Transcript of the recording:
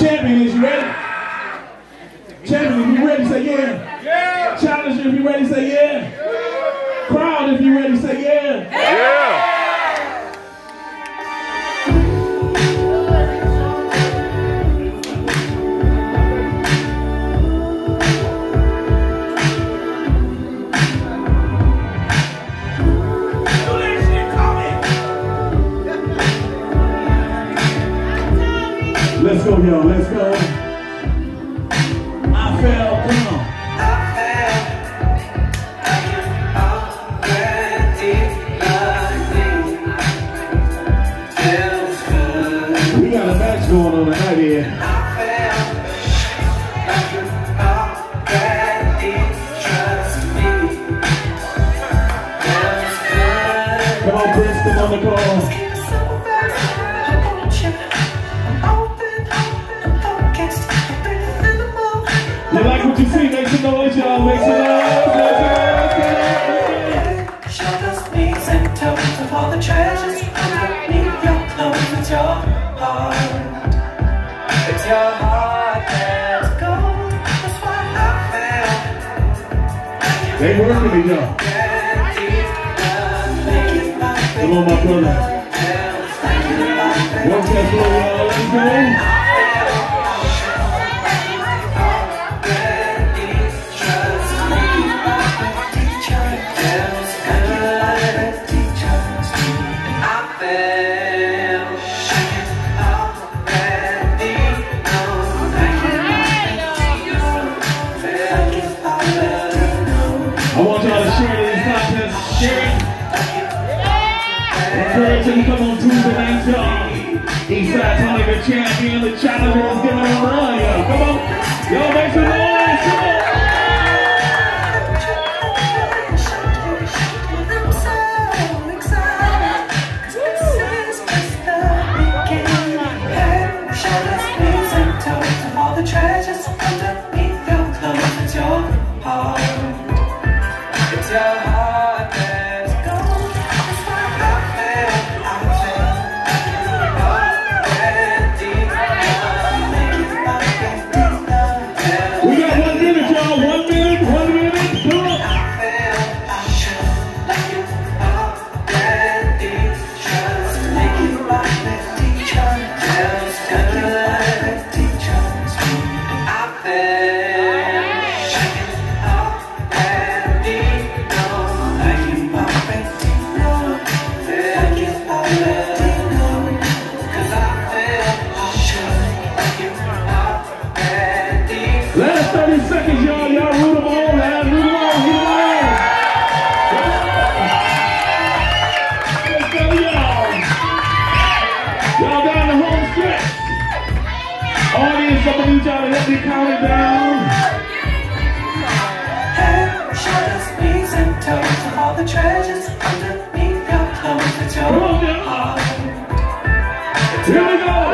Champion, is you ready? Champion, if you ready, say yeah. Yeah. Challenger, if you ready, say yeah. Crowd, if you ready, say yeah. Yeah. Here. Come on, Princeton on the call. You like what you see? Make some noise, y'all. Make some noise. Show us knees and toes of all the treasures underneath your clothes. It's your heart. Feel. They working me, y'all. Come on, my brother. Work that flow, y'all. Let's go. Share it. Encourage you come on Tuesday night, y'all. The champion, the challenger is giving a run. Come on. Y'all make some noise. 10 seconds, y'all. Y'all root them all, man. Root them all. Root them all. Y'all. Down the home stretch. Audience, I'm going to need y'all to help me count it down. Head, shoulders, knees, and toes. And all the treasures underneath your clothes. It's your heart. Here we go.